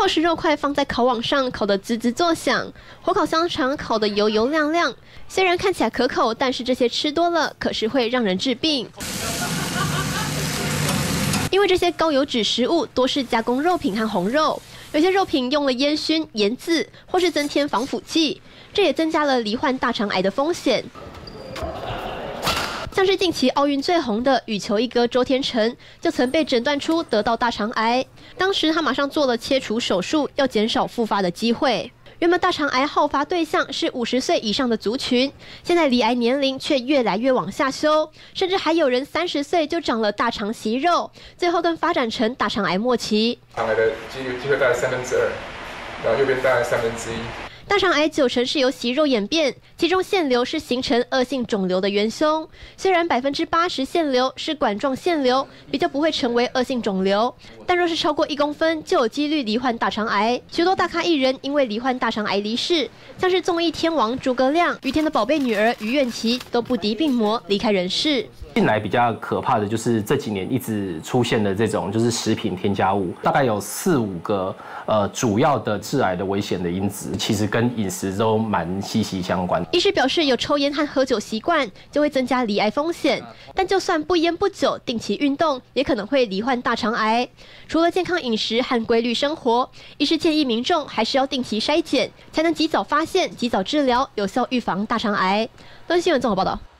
厚实肉块放在烤网上，烤得滋滋作响。火烤香肠烤得油油亮亮，虽然看起来可口，但是这些吃多了可是会让人治病。因为这些高油脂食物多是加工肉品和红肉，有些肉品用了烟熏、盐渍，或是增添防腐剂，这也增加了罹患大肠癌的风险。像是近期奥运最红的羽球一哥周天成，就曾被诊断出得到大肠癌，当时他马上做了切除手术，要减少复发的机会。原本大肠癌好发对象是五十岁以上的族群，现在离癌年龄却越来越往下修，甚至还有人三十岁就长了大肠息肉，最后更发展成大肠癌末期。肠癌的机率机会大概三分之二，然后右边大概三分之一。大肠癌九成是由息肉演变，其中腺瘤是形成恶性肿瘤的元凶。虽然百分之八十腺瘤是管状腺瘤，比较不会成为恶性肿瘤，但若是超过一公分，就有几率罹患大肠癌。许多大咖艺人因为罹患大肠癌离世，像是综艺天王诸葛亮、于天的宝贝女儿于愿琪都不敌病魔离开人世。近来比较可怕的就是这几年一直出现的这种就是食品添加物，大概有四五个呃主要的致癌的危险的因子，其实跟饮食都蛮息息相关。医师表示，有抽烟和喝酒习惯就会增加罹癌风险，但就算不烟不酒，定期运动也可能会罹患大肠癌。除了健康饮食和规律生活，医师建议民众还是要定期筛检，才能及早发现、及早治疗，有效预防大肠癌。东新闻综合报道。